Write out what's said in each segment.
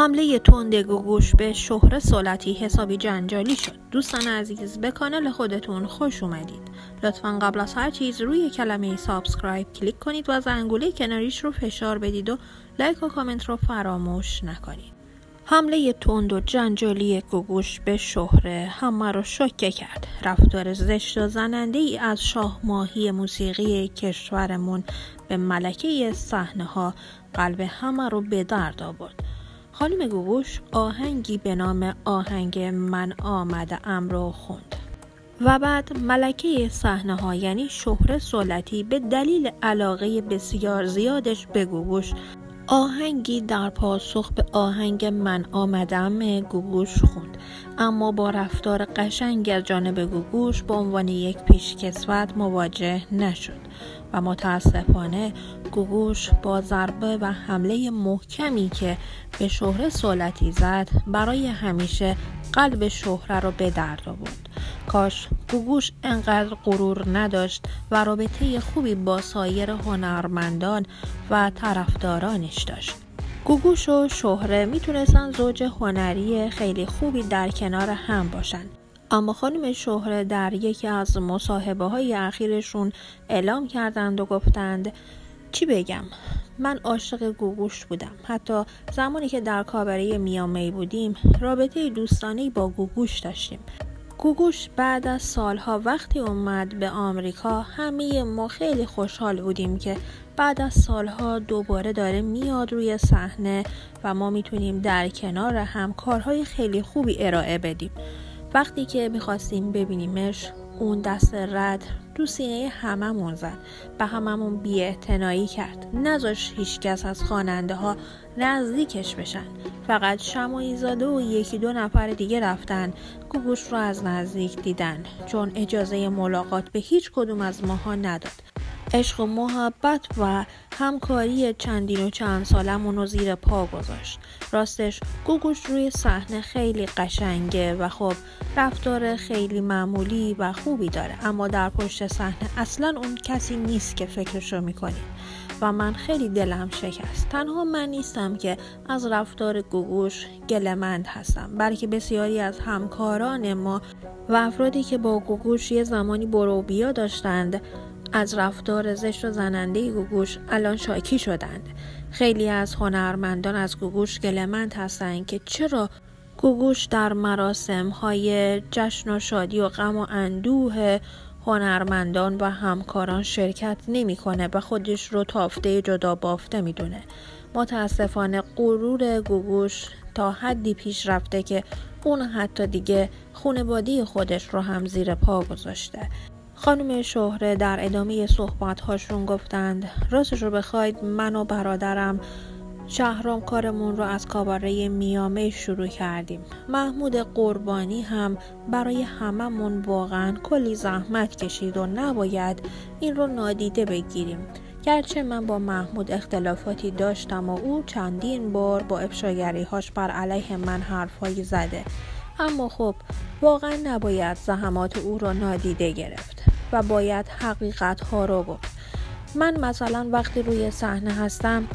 حمله تند گوگوش به شهره صولتی حسابی جنجالی شد. دوستان عزیز به کانال خودتون خوش اومدید. لطفا قبل از هر چیز روی کلمه subscribe کلیک کنید و زنگوله کناریش رو فشار بدید و لایک و کامنت رو فراموش نکنید. حمله تند و جنجالی گوگوش به شهره همه رو شوکه کرد. رفتار زشت و زننده ای از شاه ماهی موسیقی کشورمون به ملکه صحنه ها قلب همه رو به درد آورد. خانم گوگوش آهنگی به نام آهنگ من آمده رو خوند و بعد ملکه صحنه ها یعنی شهر سولتی به دلیل علاقه بسیار زیادش به گوگوش آهنگی در پاسخ به آهنگ من آمدم گوگوش خوند. اما با رفتار قشنگ از جانب گوگوش به عنوان یک پیشکسوت مواجه نشد و متاسفانه گوگوش با ضربه و حمله محکمی که به شهره سولتی زد برای همیشه قلب شهره را به درد آورد. کاش گوگوش انقدر غرور نداشت و رابطه خوبی با سایر هنرمندان و طرفدارانش داشت. گوگوش و شهره می‌تونستن زوج هنری خیلی خوبی در کنار هم باشن. اما خانم شهره در یکی از مصاحبه های اخیرشون اعلام کردند و گفتند چی بگم من عاشق گوگوش بودم. حتی زمانی که در کابره میامی بودیم رابطه دوستانه با گوگوش داشتیم. گوگوش بعد از سالها وقتی اومد به آمریکا همه ما خیلی خوشحال بودیم که بعد از سالها دوباره داره میاد روی صحنه و ما می‌تونیم در کنار هم کارهای خیلی خوبی ارائه بدیم. وقتی که می‌خواستیم ببینیمش اون دست رد تو سینه هممون زد به هممون بی کرد. نذاش هیچکس از خواننده ها نزدیکش بشن. فقط شمایی زاده و یکی دو نفر دیگه رفتن. گوگوش رو از نزدیک دیدن چون اجازه ملاقات به هیچ کدوم از ماها نداد. عشق و محبت و همکاری چندین و چند سالمون رو زیر پا گذاشت. راستش گوگوش روی صحنه خیلی قشنگه و خب رفتار خیلی معمولی و خوبی داره. اما در پشت صحنه اصلا اون کسی نیست که فکرشو می‌کنیم و من خیلی دلم شکست. تنها من نیستم که از رفتار گوگوش گلمند هستم بلکه بسیاری از همکاران ما و افرادی که با گوگوش یه زمانی بروبیا داشتند از رفتار زشت و زننده گوگوش الان شاکی شدند. خیلی از هنرمندان از گوگوش گلمند هستند که چرا گوگوش در مراسم های جشن و شادی و غم و اندوه هنرمندان و همکاران شرکت نمی‌کنه و خودش رو تافته جدا بافته می‌دونه. متاسفانه غرور گوگوش تا حدی پیش رفته که اون حتی دیگه خونبادی خودش رو هم زیر پا گذاشته. خانم شهره در ادامه صحبت هاشون گفتند راستش رو بخواید من و برادرم شهرام کارمون رو از کاباره میامه شروع کردیم. محمود قربانی هم برای هممون واقعا کلی زحمت کشید و نباید این رو نادیده بگیریم. گرچه من با محمود اختلافاتی داشتم و او چندین بار با افشاگری هاش بر علیه من حرفهایی زده. اما خب واقعا نباید زحمات او را نادیده گرفت و باید حقیقت ها رو گفت. من مثلا وقتی روی صحنه هستم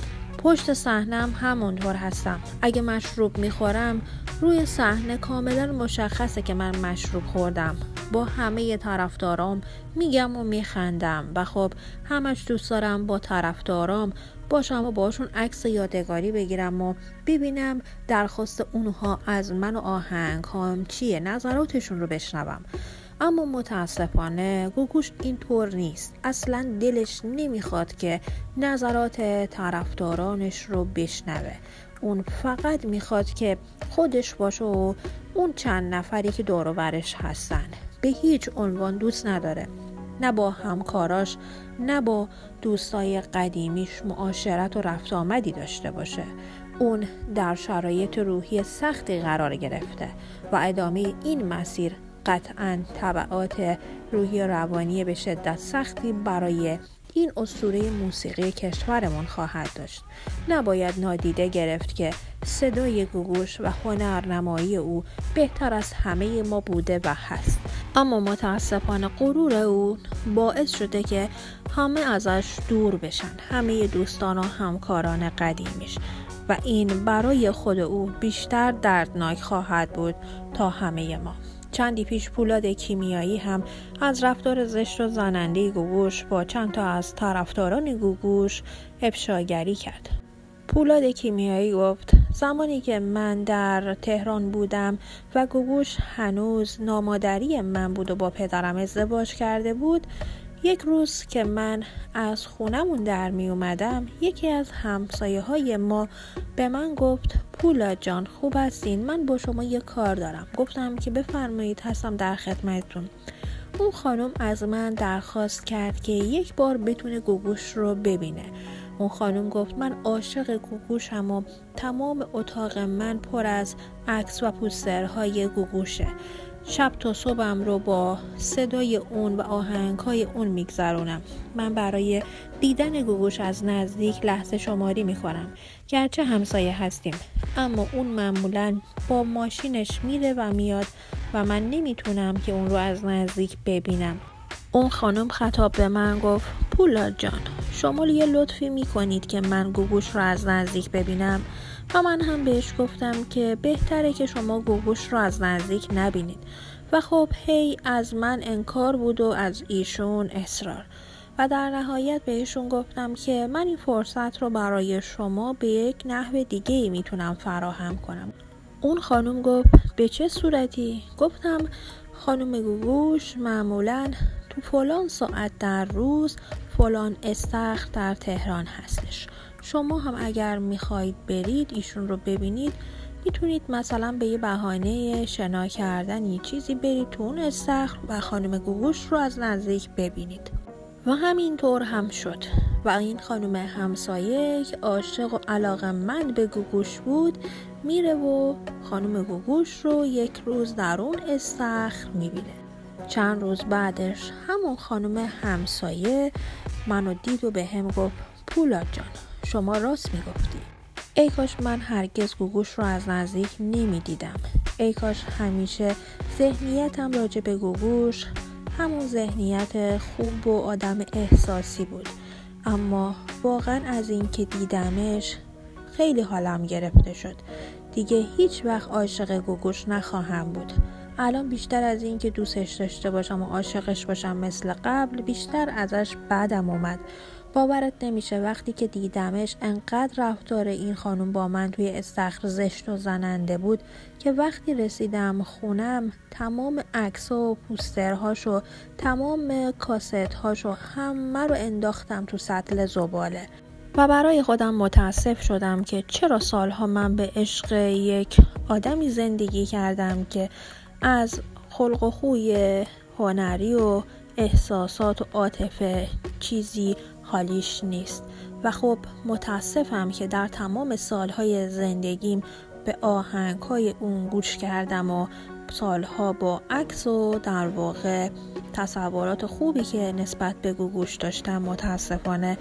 پشت صحنم همونطور هستم. اگه مشروب می‌خورم روی صحنه کاملا مشخصه که من مشروب خوردم. با همه طرفدارام میگم و میخندم و خب همش دوست دارم با طرفدارام باشم و باشون عکس یادگاری بگیرم و ببینم درخواست اونها از من و آهنگ هم چیه نظراتشون رو بشنوم. اما متاسفانه گوگوش اینطور نیست. اصلا دلش نمی‌خواد که نظرات طرفدارانش رو بشنوه. اون فقط می‌خواد که خودش باشه و اون چند نفری که دورورش هستن. به هیچ عنوان دوست نداره. نه با همکاراش نه با دوستای قدیمیش معاشرت و رفت آمدی داشته باشه. اون در شرایط روحی سختی قرار گرفته و ادامه این مسیر قطعا طبعات روحی و روانی به شدت سختی برای این اسطوره موسیقی کشورمون خواهد داشت. نباید نادیده گرفت که صدای گوگوش و هنرنمایی او بهتر از همه ما بوده و هست. اما متاسفانه غرور او باعث شده که همه ازش دور بشن همه دوستان و همکاران قدیمیش. و این برای خود او بیشتر دردناک خواهد بود تا همه ما. چندی پیش پولاد کیمیایی هم از رفتار زشت و زننده گوگوش با چند تا از طرفداران گوگوش افشاگری کرد. پولاد کیمیایی گفت زمانی که من در تهران بودم و گوگوش هنوز نامادری من بود و با پدرم ازدواج کرده بود یک روز که من از خونمون در می اومدم یکی از همسایه های ما به من گفت پولا جان خوب هستین؟ من با شما یه کار دارم. گفتم که بفرمایید هستم در خدمتتون. اون خانم از من درخواست کرد که یک بار بتونه گوگوش رو ببینه. اون خانم گفت من عاشق گوگوشم و تمام اتاق من پر از عکس و پوسترهای گوگوشه. شب تا صبحم رو با صدای اون و آهنگ های اون میگذرونم. من برای دیدن گوگوش از نزدیک لحظه شماری می‌کنم گرچه همسایه هستیم اما اون معمولا با ماشینش میره و میاد و من نمی‌تونم که اون رو از نزدیک ببینم. اون خانم خطاب به من گفت پولا جان شما یه لطفی می‌کنید که من گوگوش رو از نزدیک ببینم؟ و من هم بهش گفتم که بهتره که شما گوگوش رو از نزدیک نبینید. و خب هی از من انکار بود و از ایشون اصرار. و در نهایت بهشون گفتم که من این فرصت رو برای شما به یک نحو دیگه می‌تونم فراهم کنم. اون خانم گفت به چه صورتی؟ گفتم خانم گوگوش معمولا تو فلان ساعت در روز فلان استخر در تهران هستش. شما هم اگر می‌خواهید برید ایشون رو ببینید می‌تونید مثلا به یه بهانه شنا کردن چیزی برید تو اون استخر و خانم گوگوش رو از نزدیک ببینید. و همینطور هم شد. و این خانم همسایه که عاشق و علاقه من به گوگوش بود میره و خانم گوگوش رو یک روز در اون استخر می‌بینه. چند روز بعدش همون خانم همسایه منو دید و به هم گفت پولا جان شما راست می‌گفتی. ای کاش من هرگز گوگوش رو از نزدیک نمی دیدم ای کاش همیشه ذهنیتم راجع به گوگوش همون ذهنیت خوب و آدم احساسی بود. اما واقعا از اینکه دیدمش خیلی حالم گرفته شد. دیگه هیچ وقت عاشق گوگوش نخواهم بود. الان بیشتر از اینکه دوستش داشته باشم و عاشقش باشم مثل قبل بیشتر ازش بدم اومد. باورت نمیشه وقتی که دیدمش انقدر رفتار این خانم با من توی استخر زشت و زننده بود که وقتی رسیدم خونم تمام عکس و پوسترهاش و تمام کاست هاش و همه رو انداختم تو سطل زباله. و برای خودم متاسف شدم که چرا سالها من به عشق یک آدمی زندگی کردم که از خلق و خوی هنری و احساسات و عاطفه چیزی حالیش نیست. و خب متاسفم که در تمام سالهای زندگیم به آهنگ های اون گوش کردم و سالها با عکس و در واقع تصورات خوبی که نسبت به گوگوش داشتم متاسفانه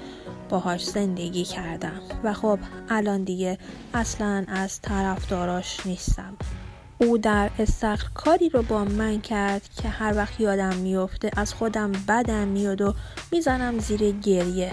باهاش زندگی کردم. و خب الان دیگه اصلا از طرفداراش نیستم. او در استخر کاری رو با من کرد که هر وقت یادم میفته از خودم بدم میاد و می‌زنم زیر گریه.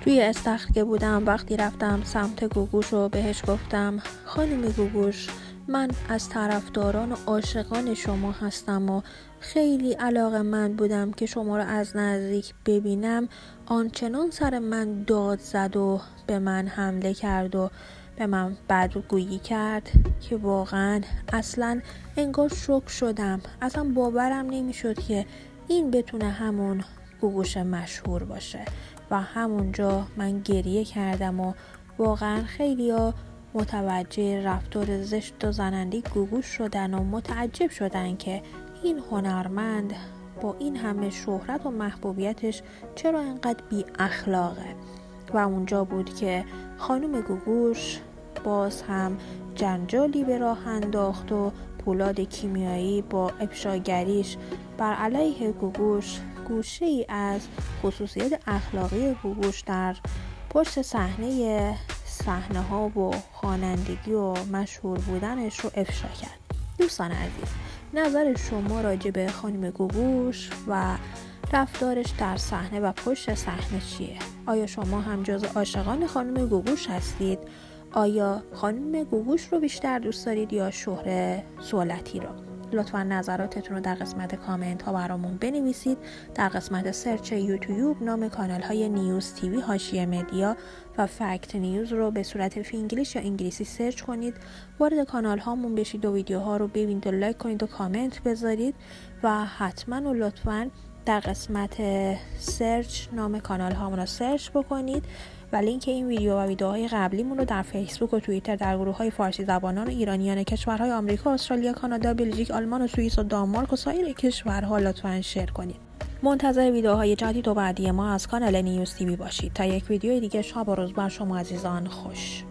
توی استخر که بودم وقتی رفتم سمت گوگوش و بهش گفتم خانم گوگوش من از طرفداران و عاشقان شما هستم و خیلی علاقه من بودم که شما رو از نزدیک ببینم. آنچنان سر من داد زد و به من حمله کرد و به من بدگویی کرد که واقعا اصلا انگار شک شدم. اصلا باورم نمی‌شد که این بتونه همون گوگوش مشهور باشه و همونجا من گریه کردم و واقعا خیلی متوجه رفتار زشت و زنندی گوگوش شدن و متعجب شدن که این هنرمند با این همه شهرت و محبوبیتش چرا انقدر بی اخلاقه و اونجا بود که خانم گوگوش باز هم جنجالی به راه انداخت و پولاد کیمیایی با افشاگریش بر علیه گوگوش گوشه ای از خصوصیت اخلاقی گوگوش در پشت صحنه صحنه ها و خوانندگی و مشهور بودنش رو افشا کرد. دوستان عزیز نظر شما راجع به خانم گوگوش و رفتارش در صحنه و پشت صحنه چیه؟ آیا شما هم جز عاشقان خانم گوگوش هستید؟ آیا خانم گوگوش رو بیشتر دوست دارید یا شهره صولتی رو؟ لطفا نظراتتون رو در قسمت کامنت ها برامون بنویسید. در قسمت search یوتیوب نام کانال های News TV حاشیه Media و Fact News رو به صورت فینگلیش یا انگلیسی search کنید. وارد کانال هامون بشید و ویدیوها رو ببینید و لایک کنید و کامنت بذارید. و حتما و لطفا در قسمت search نام کانال هامون رو search بکنید و لینک این ویدیو و ویدیوهای قبلیمون رو در فیسبوک و توییتر در گروه های فارسی زبانان و ایرانیان کشورهای آمریکا، استرالیا، کانادا، بلژیک، آلمان و سوئیس و دانمارک و سایر کشورها لطفا share کنید. منتظر ویدیوهای جدید و بعدی ما از کانال News TV باشید تا یک ویدیو دیگه شب و روز بر شما عزیزان خوش